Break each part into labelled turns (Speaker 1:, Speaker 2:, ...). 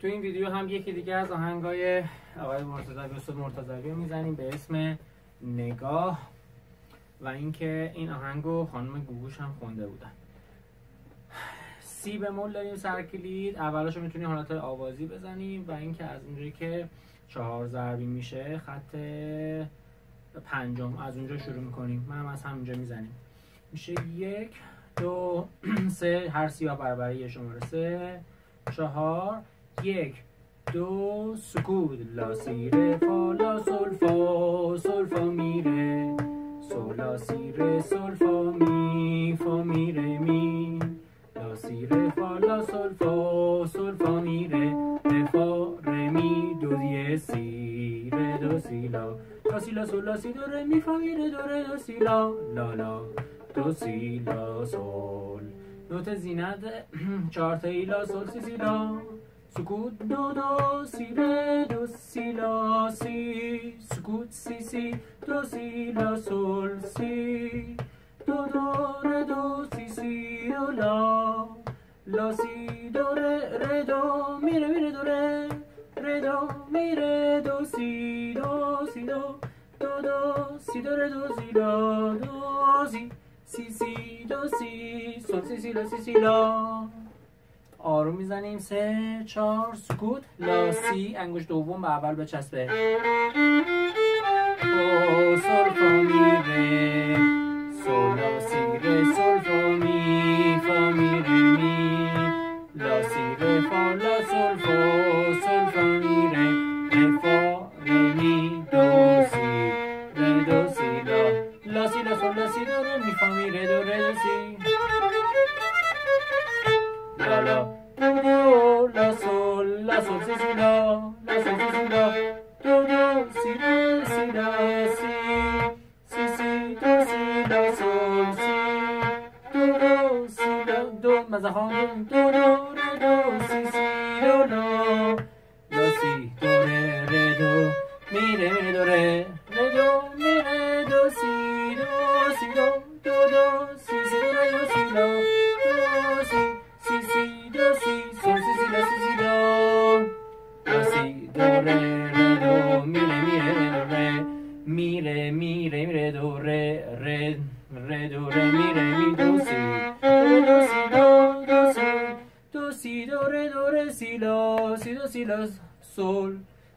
Speaker 1: تو این ویدیو هم یکی دیگه از آهنگای آقای مرتضوی استاد مرتضوی می‌زنیم به اسم نگاه و اینکه این آهنگو خانم گوگوش هم خونده بودن. سی بمول داریم سرکلید اولاشو می‌تونیم حالت آوازی بزنیم و اینکه از اینجایی که چهار ضربی میشه خط پنجم از اونجا شروع می‌کنیم. من هم از همینجا می‌زنیم. میشه یک دو سه هر سیاه برابر یه شماره. سه چهار یک دو سکوت لا سی ره فا لا سول فا سول فا می ره سول لا سی سول فا می. فا می ره می لا سی ره فا لا سول فا سول فا می ره فا ره می دو دی سی ره دو سی لا لا سی لا سول لا سی دو ره می فا می ره دو ره دو سی لا لا. لا دو سی لا سول نت زینت. چهار لا سول سی سی لا سکوت دو دو سی ره دو سی لا سی سکوت سی سی دو سی لا سول سی دو دو ره دو سی سی دو لا لا سی دو ره ره دو میره میره دو ره ره دو میره دو سی دو سی دو دو دو سی دو ره دو سی لا دو سی سی سی دو سی سول سی سی لا سی سی لا آروم می‌زنیم. سه چهار سکوت. لا سی. انگشت دوم به اول بچسبه. سول فا می ره سول لا سی ره la la do do oh, la sol la sol si si la la sol si si la do do si re si la si si si do si la sol si do do si la do mazahon do do re do si si do no, la si do re re do mi re do do si do do si do si do re do re si la si do si la sol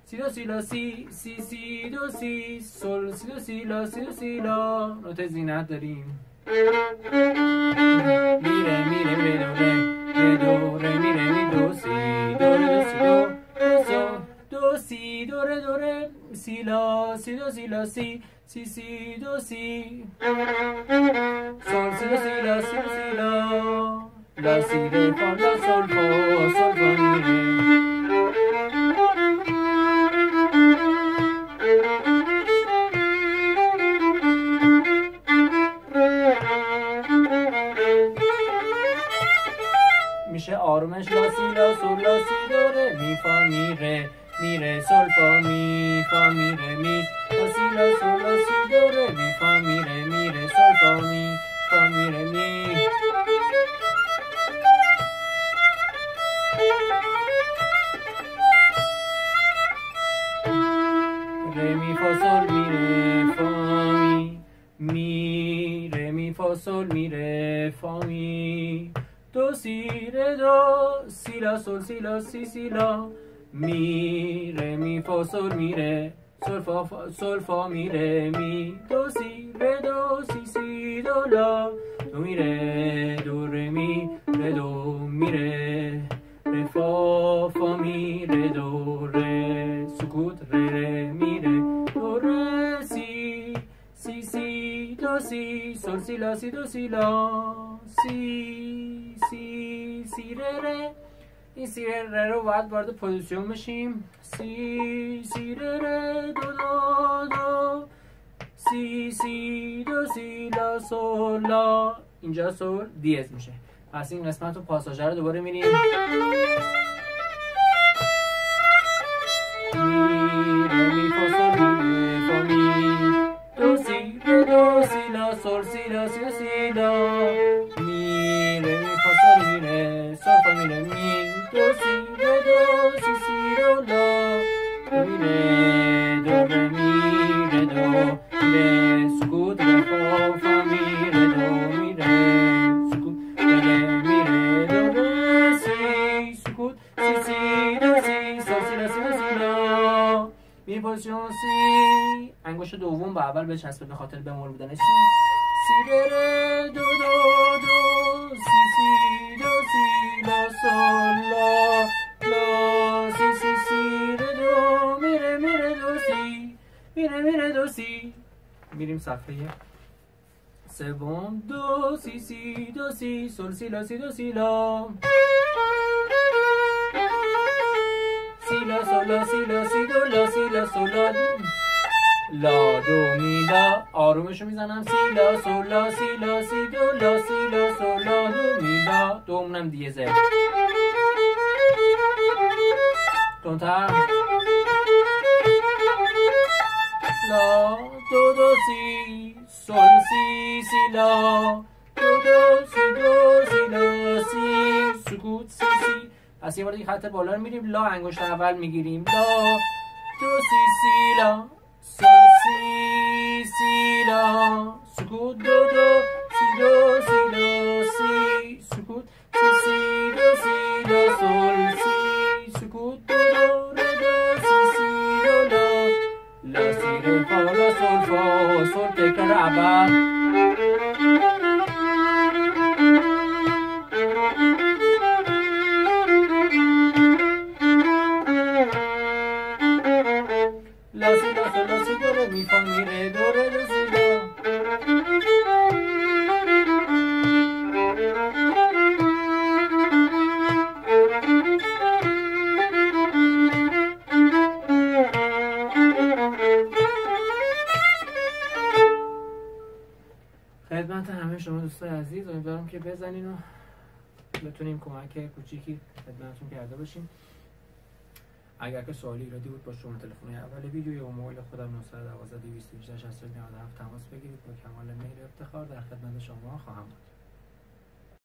Speaker 1: si do si la si si si do si sol si do si la si do si la نت زینت داریم میره میره میره دو ره ره دو ره میره می دو سی دو ره دو سی دو دو سی دو ره دو ره سی لا سی دو سی لا سی سی سی دو سی سول سی دو سی لا سی دو سی لا لا سی ره فا لا سول فا سول فا میره میشه آرومش لا سی لا سول لا سی دو ره می فا می ره. می ره سول فا می فا می ره می لا سی لا سول لا سی دو ره می فا می ره می ره سول فا می فا می ره می ره می فا سول می ره فا می می ره می فا سول می ره فا می دو سی ره دو سی لا سول سی لا سی سی لا می ره می فا سول می ره سول فا فا سول فا می دو سی ره دو سی سی دو لا دو می ره دو ره می ره دو می ره فا فا می ره دو ره سکوت ره ره می ره دو ره سی سی سی دو سی سول سی لا سی دو سی لا سی سی سی ره این سی ره ره رو باید وارد پوزیشن بشیم. سی سی ره دو دو دو سی سی دو سی لا سول لا. اینجا سول دیز میشه. پس این قسمت رو پاساژ رو دوباره میریم. اول بچسبه به خاطر بمول بودن سی سی دو دو دو سی سی دو سی لا سول لا لا سی سی سی ره دو میره میره دو سی میره میره دو سی. میریم صفحه سوم. دو سی سی دو سی سول سی لا سی دو سی لا. سی لا سول سی لا سی دو لا سی لا سول لا لا دو می لا آرومشو می‌زنم. سی لا سول لا سی لا سی دو لا سی لا سول لا دو می لا. دومونم دیزه تونتر لا دو دو سی. سول سی سی لا. دو دو سی دو سی لا سی. سکوت سی سی. پس یه بار دیگه خط بالا رو میریم. لا انگشت اول می‌گیریم. لا دو سی سی لا. سول سی سی لا سکوت دو دو سی دو سی لا سی دوستای عزیز امیدوارم که بزنین و بتونیم کمک کوچیکی خدمتتون کرده باشیم. اگر که سوالی ایرادی بود با شما تلفن اول ویدیو یا موبایل خودم 912 218 60 97 تماس بگیرید. با کمال میل افتخار در خدمت شما خواهم بود.